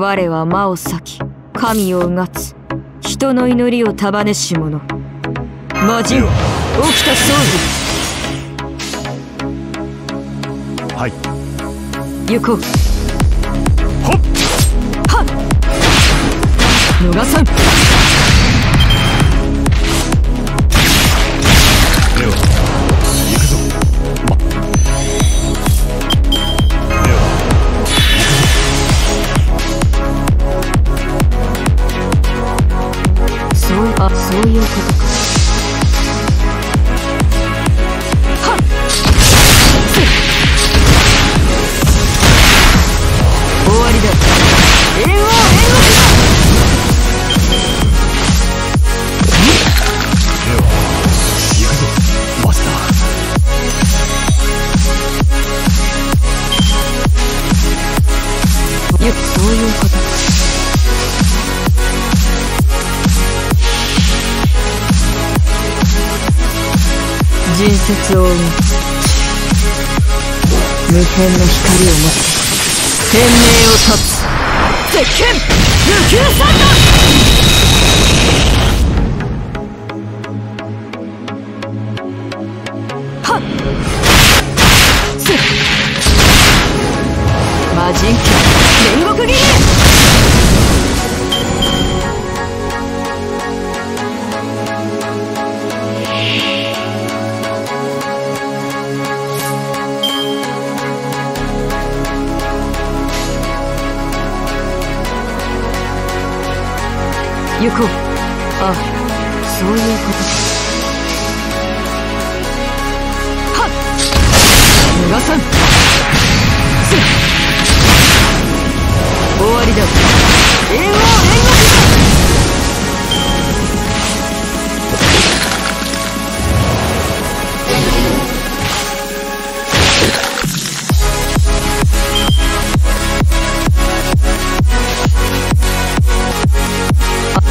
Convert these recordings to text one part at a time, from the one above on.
我は魔を裂き神をうがつ人の祈りを束ねし者。魔人起きた装備はい。行こう。はっ。はっ。逃さんあそういうことか。人説を生む無辺の光を持って天命を断つ。絶剣無休三段はっ。せっ魔人剣煉獄切り行こう。あそういうことか。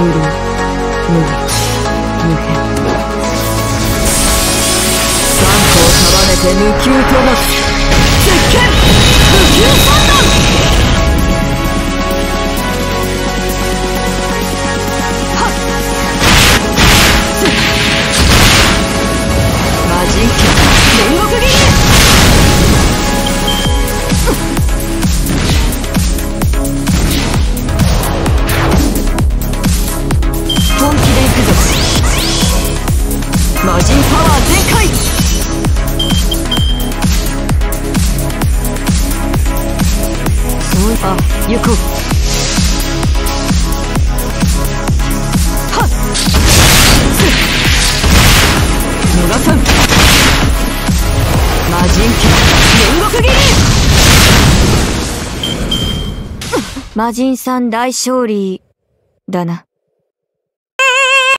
無論無理無変三個を束ねて無給となす。絶剣無給逃さん魔人剣。煉獄斬り。魔人さん大勝利だな。